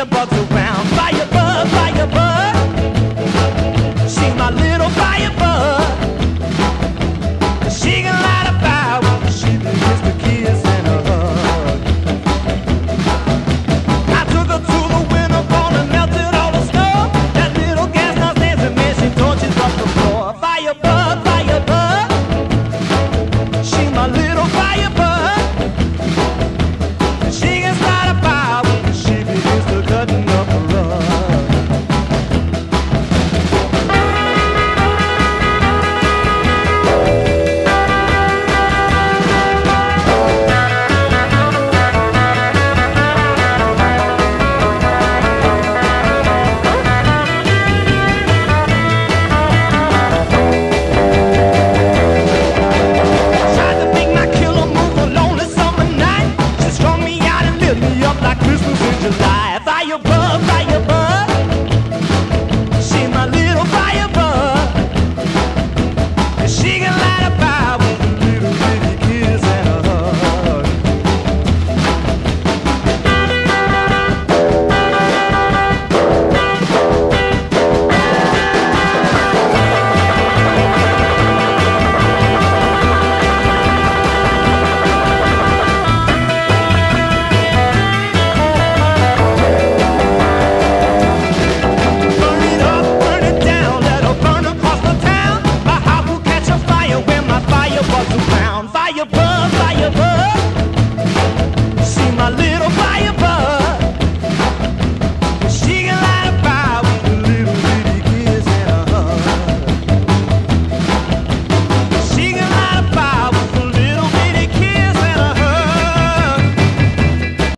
above the ground. bugs around, fire bugs.